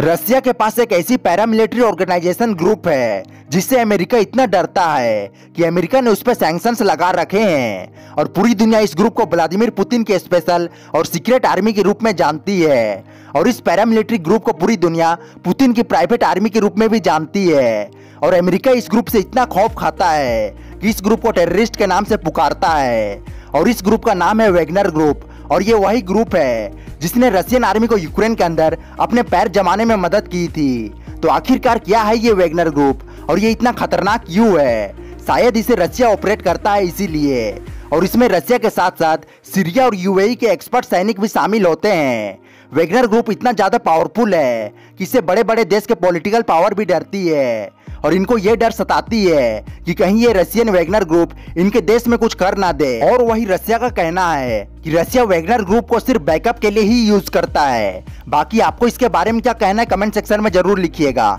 रसिया के पास एक ऐसी पैरामिलिट्री ऑर्गेनाइजेशन ग्रुप है, जिससे अमेरिका इतना डरता है कि अमेरिका ने उस पर सैंक्शंस लगा रखे हैं और पूरी दुनिया इस ग्रुप को व्लादिमीर पुतिन के स्पेशल और सीक्रेट आर्मी के रूप में जानती है और इस पैरामिलिट्री ग्रुप को पूरी दुनिया पुतिन की प्राइवेट आर्मी के रूप में भी जानती है और अमेरिका इस ग्रुप से इतना खौफ खाता है कि इस ग्रुप को टेररिस्ट के नाम से पुकारता है और इस ग्रुप का नाम है वेगनर ग्रुप। और ये वही ग्रुप है, जिसने रशियन आर्मी को यूक्रेन के अंदर अपने पैर जमाने में मदद की थी। तो आखिरकार क्या है ये वेगनर ग्रुप? और ये इतना खतरनाक क्यों है? शायद इसे रशिया ऑपरेट करता है इसीलिए। और इसमें रशिया के साथ साथ सीरिया और यूएई के एक्सपर्ट सैनिक भी शामिल होते हैं। वेगनर ग्रुप इतना ज़्यादा पावरफुल है कि इससे बड़े बड़े देश के पॉलिटिकल पावर भी डरती है। और इनको ये डर सताती है कि कहीं ये रशियन वेगनर ग्रुप इनके देश में कुछ कर ना दे। और वही रशिया का कहना है कि रशिया वेगनर ग्रुप को सिर्फ़ बैकअप के लिए ही यूज़ करता है। बाकी आपको इसके बारे में क्या कहना है कमेंट सेक्शन में ज़रूर लिखिएगा।